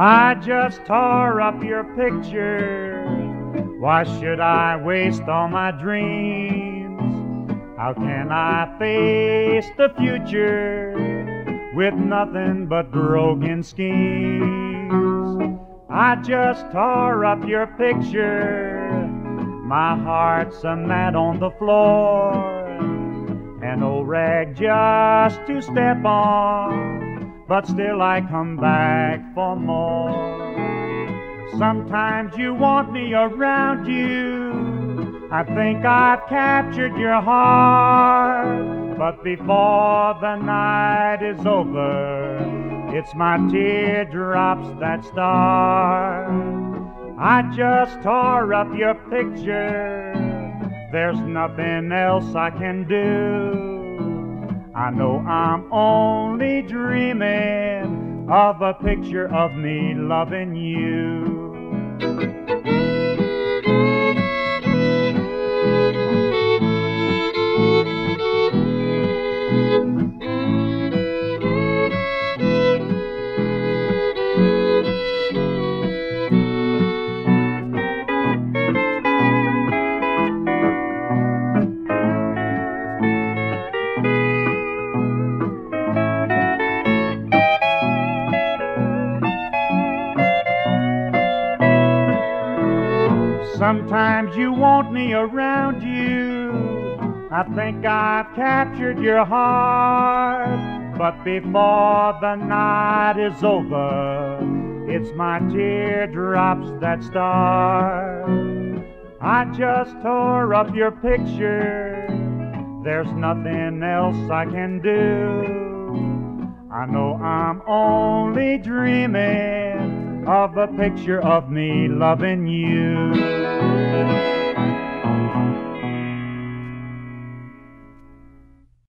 I just tore up your picture. Why should I waste all my dreams? How can I face the future with nothing but broken schemes? I just tore up your picture. My heart's a mat on the floor. An old rag just to step on but still I come back for more. Sometimes you want me around you. I think I've captured your heart. But before the night is over, it's my teardrops that start. I just tore up your picture. There's nothing else I can do. I know I'm only dreaming of a picture of me loving you. Sometimes you want me around you. I think I've captured your heart. But before the night is over, it's my teardrops that start. I just tore up your picture. There's nothing else I can do. I know I'm only dreaming of a picture of me loving you. Thank you.